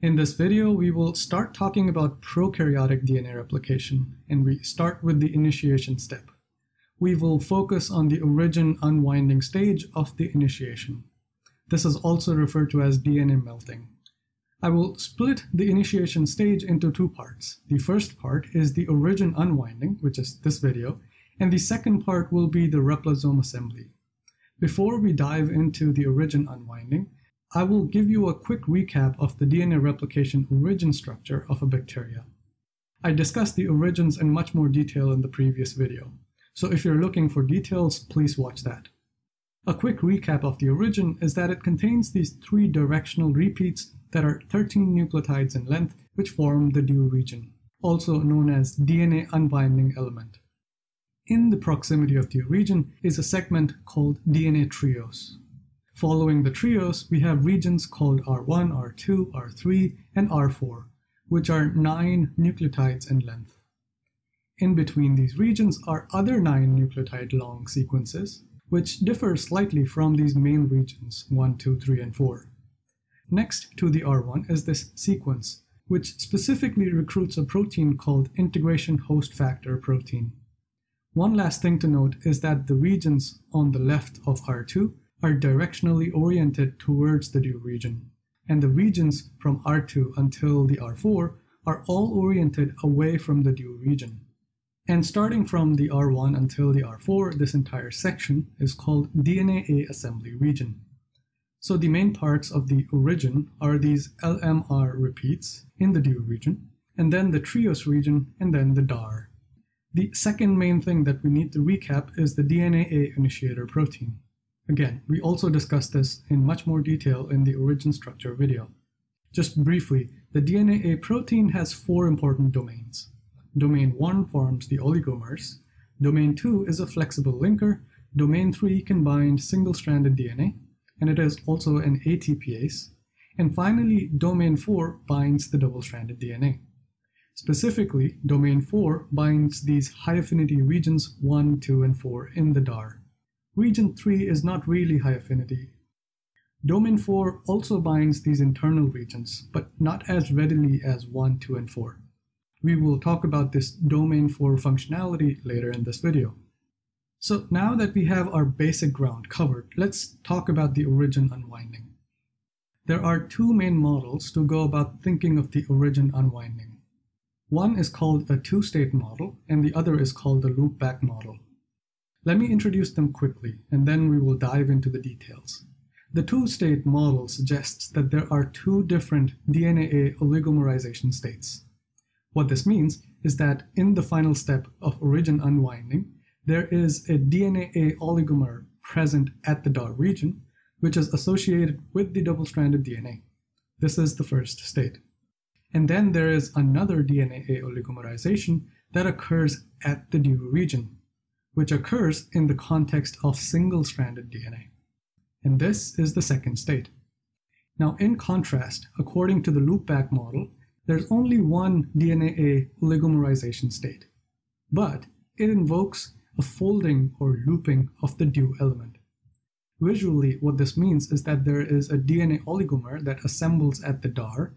In this video, we will start talking about prokaryotic DNA replication, and we start with the initiation step. We will focus on the origin unwinding stage of the initiation. This is also referred to as DNA melting. I will split the initiation stage into two parts. The first part is the origin unwinding, which is this video, and the second part will be the replisome assembly. Before we dive into the origin unwinding, I will give you a quick recap of the DNA replication origin structure of a bacteria. I discussed the origins in much more detail in the previous video, so if you're looking for details, please watch that. A quick recap of the origin is that it contains these three directional repeats that are 13 nucleotides in length, which form the DUE region, also known as DNA unwinding element. In the proximity of the region is a segment called DNA trios. Following the trios, we have regions called R1, R2, R3, and R4, which are nine nucleotides in length. In between these regions are other nine nucleotide long sequences, which differ slightly from these main regions 1, 2, 3, and 4. Next to the R1 is this sequence, which specifically recruits a protein called integration host factor protein. One last thing to note is that the regions on the left of R2 are directionally oriented towards the DUE region, and the regions from R2 until the R4 are all oriented away from the DUE region. And starting from the R1 until the R4, this entire section is called DNA A assembly region. So the main parts of the origin are these LMR repeats in the DUE region, and then the trios region, and then the DAR. The second main thing that we need to recap is the DNA-A initiator protein. Again, we also discussed this in much more detail in the origin structure video. Just briefly, the DNA-A protein has four important domains. Domain 1 forms the oligomers, domain 2 is a flexible linker, domain 3 can bind single-stranded DNA, and it is also an ATPase, and finally, domain 4 binds the double-stranded DNA. Specifically, domain 4 binds these high affinity regions 1, 2, and 4 in the DAR. Region 3 is not really high affinity. Domain 4 also binds these internal regions, but not as readily as 1, 2, and 4. We will talk about this domain 4 functionality later in this video. So now that we have our basic ground covered, let's talk about the origin unwinding. There are two main models to go about thinking of the origin unwinding. One is called a two-state model, and the other is called the loopback model. Let me introduce them quickly, and then we will dive into the details. The two-state model suggests that there are two different DNA-A oligomerization states. What this means is that in the final step of origin unwinding, there is a DNA-A oligomer present at the DAR region, which is associated with the double-stranded DNA. This is the first state. And then there is another DNA oligomerization that occurs at the DUE region, which occurs in the context of single-stranded DNA. And this is the second state. Now, in contrast, according to the loopback model, there's only one DNA oligomerization state, but it invokes a folding or looping of the DUE element. Visually, what this means is that there is a DNA oligomer that assembles at the DAR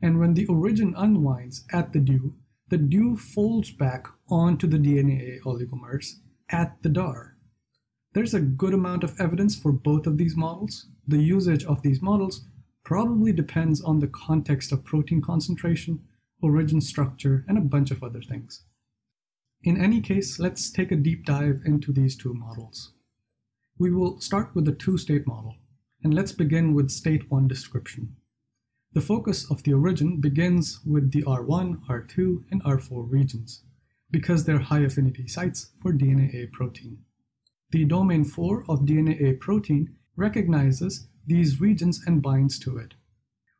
and when the origin unwinds at the DUE, the DUE folds back onto the DNA oligomers at the DAR. There's a good amount of evidence for both of these models. The usage of these models probably depends on the context of protein concentration, origin structure, and a bunch of other things. In any case, let's take a deep dive into these two models. We will start with the two-state model, and let's begin with state 1 description. The focus of the origin begins with the R1, R2, and R4 regions, because they're high affinity sites for DNA-A protein. The domain 4 of DNA-A protein recognizes these regions and binds to it,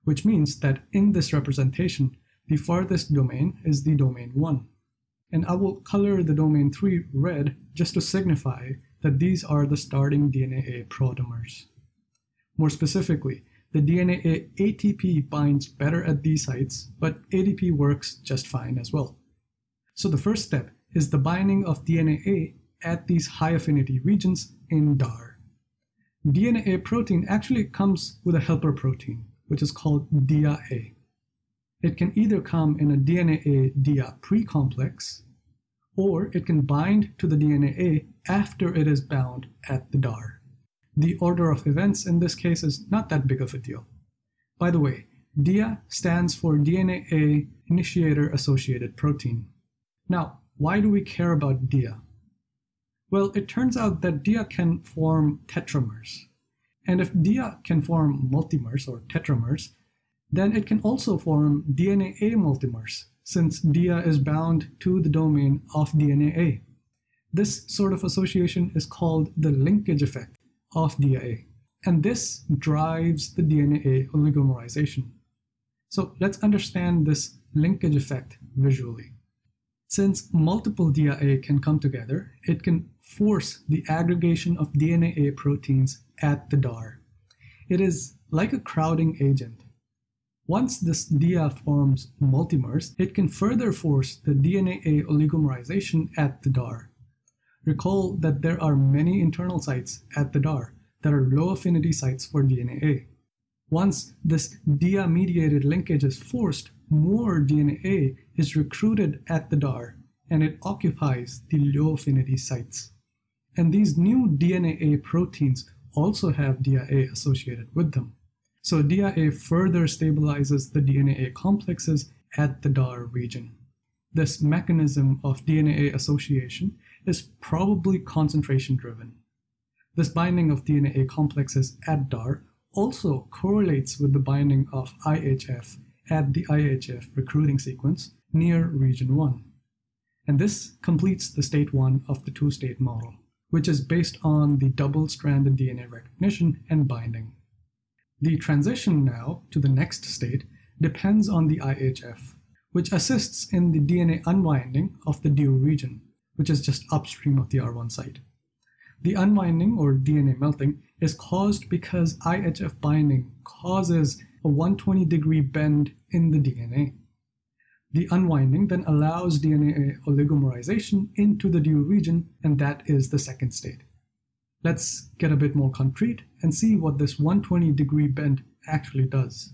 which means that in this representation, the farthest domain is the domain 1. And I will color the domain 3 red just to signify that these are the starting DNA-A protomers. More specifically, the DNA ATP binds better at these sites, but ADP works just fine as well. So the first step is the binding of DNA at these high affinity regions in DAR. DNA protein actually comes with a helper protein, which is called DiaA. It can either come in a DNA-A dia pre-complex, or it can bind to the DNA-A after it is bound at the DAR. The order of events in this case is not that big of a deal. By the way, DiaA stands for DNA-A initiator associated protein. Now, why do we care about DiaA? Well, it turns out that DiaA can form tetramers. And if DiaA can form multimers or tetramers, then it can also form DNA-A multimers, since DiaA is bound to the domain of DNA-A. This sort of association is called the linkage effect of DiaA, and this drives the DNA-A oligomerization. So let's understand this linkage effect visually. Since multiple DiaA can come together, it can force the aggregation of DNA-A proteins at the DAR. It is like a crowding agent. Once this DiaA forms multimers, it can further force the DNA-A oligomerization at the DAR. Recall that there are many internal sites at the DAR that are low affinity sites for DNA-A. Once this DiaA-mediated linkage is forced, more DNA-A is recruited at the DAR and it occupies the low affinity sites. And these new DNA-A proteins also have DiaA associated with them. So DiaA further stabilizes the DNA-A complexes at the DAR region. This mechanism of DNA-A association is probably concentration driven. This binding of DNA-A complexes at DAR also correlates with the binding of IHF at the IHF recruiting sequence near region 1. And this completes the state 1 of the two-state model which is based on the double-stranded DNA recognition and binding. The transition now to the next state depends on the IHF, which assists in the DNA unwinding of the DUE region, which is just upstream of the R1 site. The unwinding or DNA melting is caused because IHF binding causes a 120 degree bend in the DNA. The unwinding then allows DNA oligomerization into the DUE region, and that is the second state. Let's get a bit more concrete and see what this 120 degree bend actually does.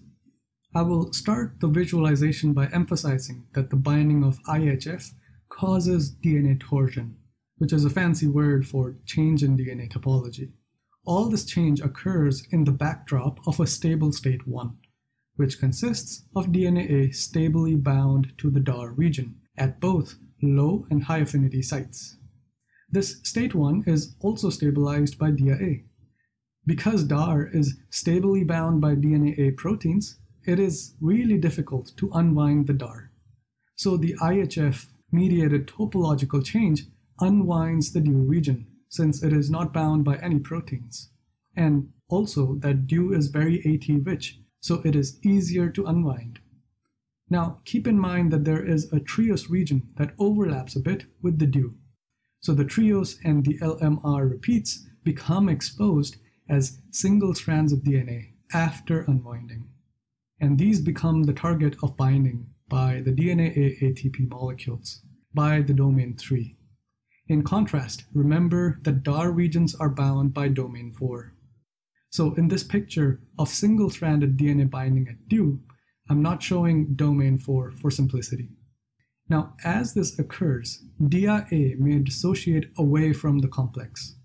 I will start the visualization by emphasizing that the binding of IHF causes DNA torsion, which is a fancy word for change in DNA topology. All this change occurs in the backdrop of a stable state 1 which consists of DNA stably bound to the DAR region at both low and high affinity sites. This state 1 is also stabilized by DiaA. Because DAR is stably bound by DNA proteins, it is really difficult to unwind the DAR. So the IHF mediated topological change unwinds the DUE region since it is not bound by any proteins. And also that DUE is very AT rich so it is easier to unwind. Now, keep in mind that there is a trios region that overlaps a bit with the DUE. So the trios and the LMR repeats become exposed as single strands of DNA after unwinding. And these become the target of binding by the DNA ATP molecules by the domain 3. In contrast, remember that DAR regions are bound by domain 4. So in this picture of single-stranded DNA binding at DUE, I'm not showing domain 4 for simplicity. Now, as this occurs, DiaA may dissociate away from the complex.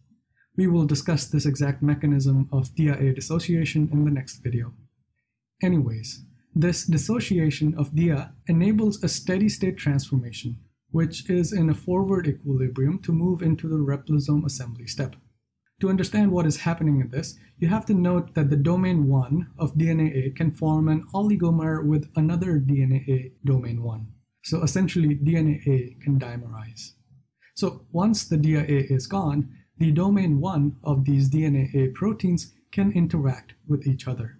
We will discuss this exact mechanism of DiaA dissociation in the next video. Anyways, this dissociation of DiaA enables a steady state transformation, which is in a forward equilibrium to move into the replisome assembly step. To understand what is happening in this, you have to note that the domain 1 of DNA A can form an oligomer with another DNA A domain 1. So essentially, DNA A can dimerize. So once the DiaA is gone, the domain 1 of these DNA A proteins can interact with each other.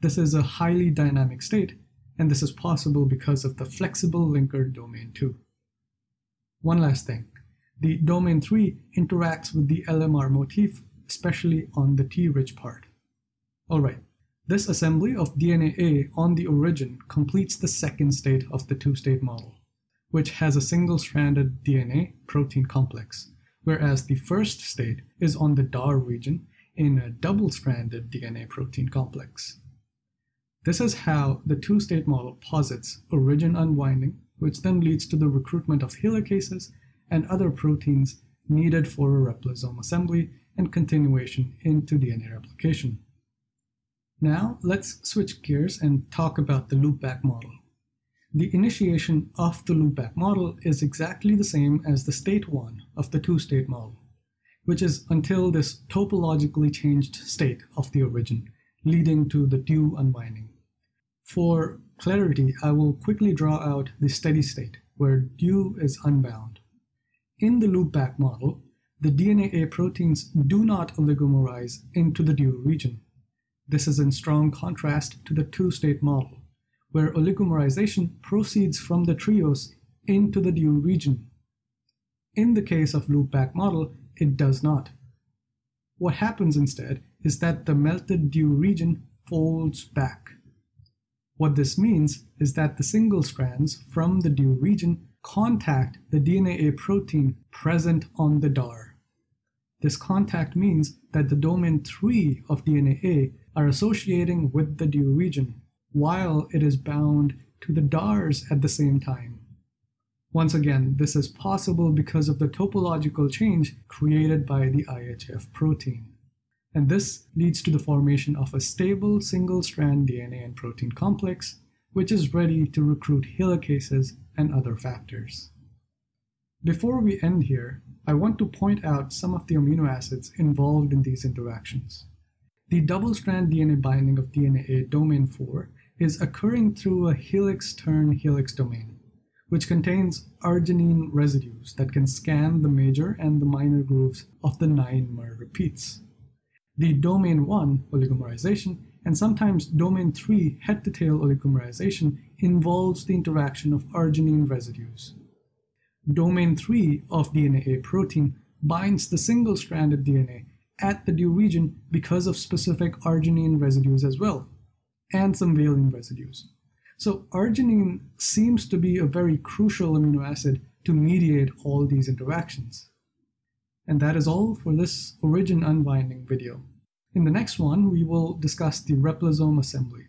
This is a highly dynamic state, and this is possible because of the flexible linker domain 2. One last thing. The domain 3 interacts with the LMR motif, especially on the T-rich part. Alright, this assembly of DNA A on the origin completes the second state of the two-state model, which has a single-stranded DNA protein complex, whereas the first state is on the DAR region in a double-stranded DNA protein complex. This is how the two-state model posits origin unwinding, which then leads to the recruitment of helicases and other proteins needed for a replisome assembly and continuation into DNA replication. Now let's switch gears and talk about the loopback model. The initiation of the loopback model is exactly the same as the state one of the two-state model, which is until this topologically changed state of the origin, leading to the DUE unwinding. For clarity, I will quickly draw out the steady state, where DUE is unbound. In the loopback model, the DNA A proteins do not oligomerize into the DUE region. This is in strong contrast to the two-state model, where oligomerization proceeds from the trios into the DUE region. In the case of loopback model, it does not. What happens instead is that the melted DUE region folds back. What this means is that the single strands from the DUE region contact the DNA A protein present on the DAR. This contact means that the domain 3 of DNA A are associating with the DUE region, while it is bound to the DARs at the same time. Once again, this is possible because of the topological change created by the IHF protein. And this leads to the formation of a stable single-strand DNA and protein complex, which is ready to recruit helicases and other factors. Before we end here, I want to point out some of the amino acids involved in these interactions. The double-strand DNA binding of DNA A domain 4 is occurring through a helix-turn-helix domain, which contains arginine residues that can scan the major and the minor grooves of the 9-mer repeats. The domain 1 oligomerization and sometimes domain 3 head-to-tail oligomerization involves the interaction of arginine residues. Domain 3 of DNA A protein binds the single-stranded DNA at the DUE region because of specific arginine residues as well, and some valine residues. So arginine seems to be a very crucial amino acid to mediate all these interactions. And that is all for this origin unwinding video. In the next one, we will discuss the replisome assembly.